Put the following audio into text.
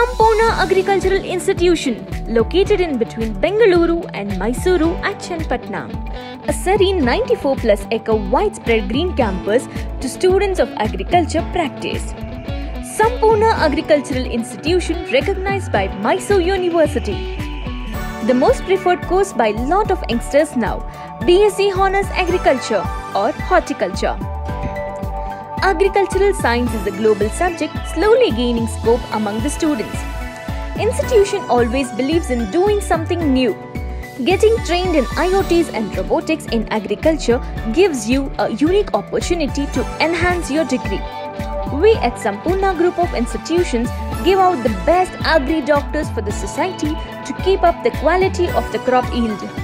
Sampurna Agricultural Institution, located in between Bengaluru and Mysuru at Channapatna. A serene 94 plus acre widespread green campus to students of agriculture practice. Sampurna Agricultural Institution recognized by Mysore University. The most preferred course by lot of youngsters now, BSc Honours Agriculture or Horticulture. Agricultural science is a global subject slowly gaining scope among the students. Institution always believes in doing something new. Getting trained in IoTs and robotics in agriculture gives you a unique opportunity to enhance your degree. We at Sampurna Group of Institutions give out the best agri doctors for the society to keep up the quality of the crop yield.